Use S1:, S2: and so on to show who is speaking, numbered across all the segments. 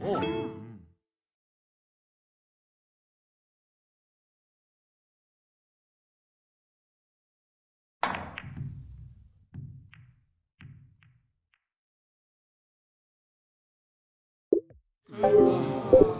S1: おう、うんう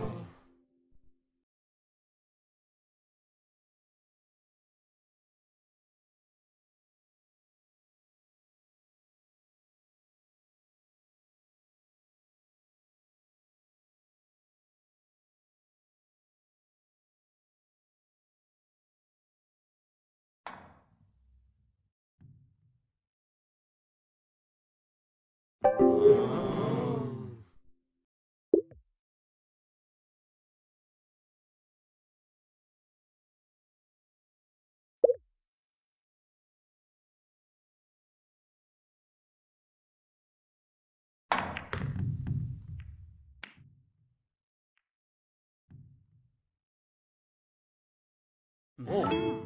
S1: Oh.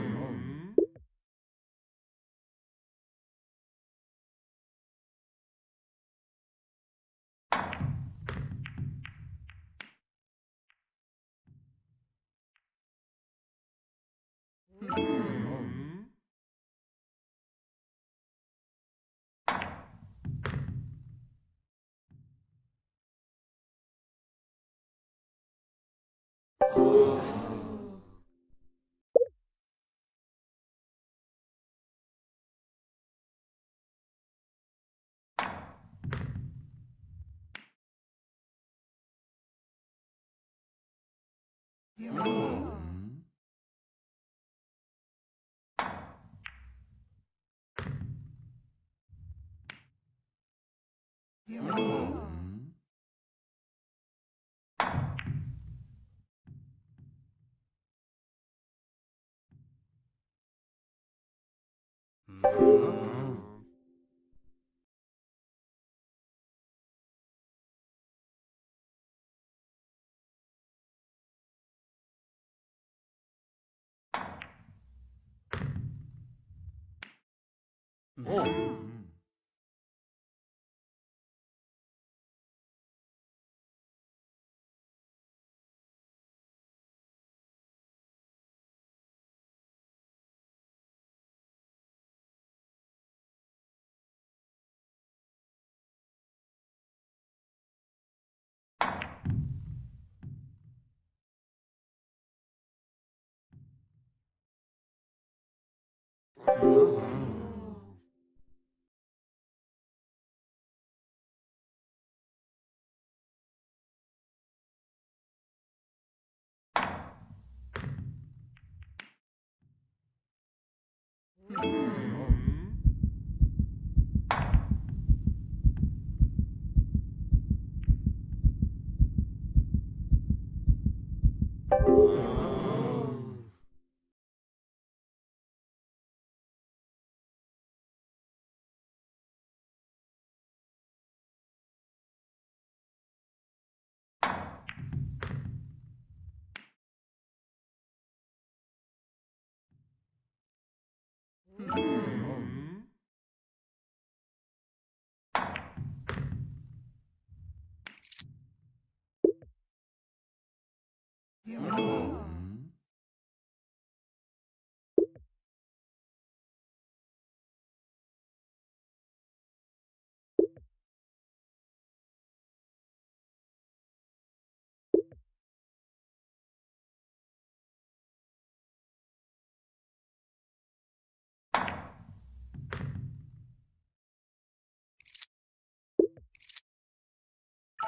S1: Oh. Oh. Mm. Hmm.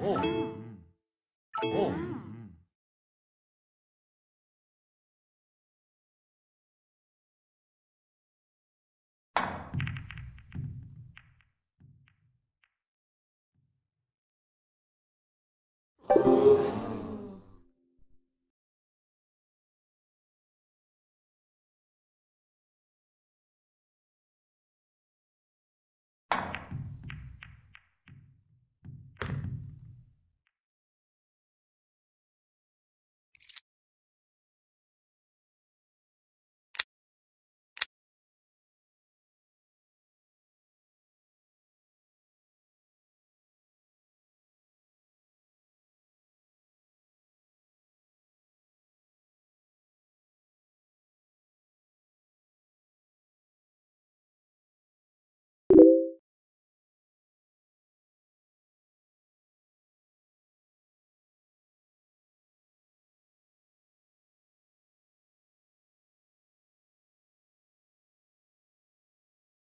S1: おおおお